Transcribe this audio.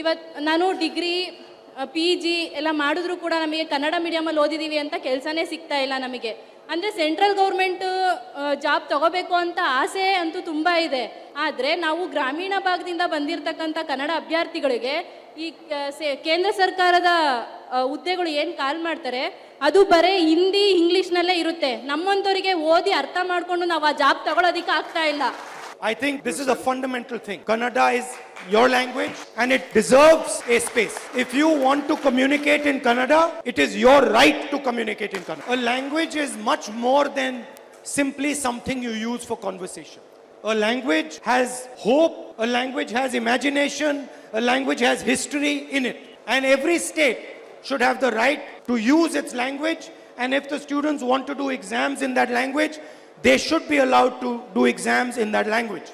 ಇವತ್ತು ನಾನು degree P G ಎಲ್ಲ ಮಾಡಿದ್ರು ಕೂಡ ನಮಗೆ ಕನ್ನಡ ಮೀಡಿಯಮಲ್ಲಿ ಓದಿದ್ದೀವಿ ಅಂತ ಕೆಲಸನೇ ಸಿಗ್ತಾ ಇಲ್ಲ ನಮಗೆ. ಅಂದರೆ ಸೆಂಟ್ರಲ್ ಗೌರ್ಮೆಂಟ್ ಜಾಬ್ ತಗೋಬೇಕು ಅಂತ ಆಸೆ ಅಂತೂ ತುಂಬ ಇದೆ. ಆದರೆ ನಾವು ಗ್ರಾಮೀಣ ಭಾಗದಿಂದ ಬಂದಿರತಕ್ಕಂಥ ಕನ್ನಡ ಅಭ್ಯರ್ಥಿಗಳಿಗೆ ಈ ಕೇಂದ್ರ ಸರ್ಕಾರದ ಹುದ್ದೆಗಳು ಏನು ಕಾಲ್ ಮಾಡ್ತಾರೆ, ಅದು ಬರೀ ಹಿಂದಿ ಇಂಗ್ಲೀಷ್ನಲ್ಲೇ ಇರುತ್ತೆ. ನಮ್ಮಂಥವರಿಗೆ ಓದಿ ಅರ್ಥ ಮಾಡಿಕೊಂಡು ನಾವು ಆ ಜಾಬ್ ತಗೊಳ್ಳೋದಕ್ಕೆ ಆಗ್ತಾ ಇಲ್ಲ. I think this is a fundamental thing. Kannada is your language and it deserves a space. If you want to communicate in Kannada, it is your right to communicate in Kannada. A language is much more than simply something you use for conversation. A language has hope, a language has imagination, a language has history in it. And every state should have the right to use its language. And if the students want to do exams in that language, they should be allowed to do exams in that language.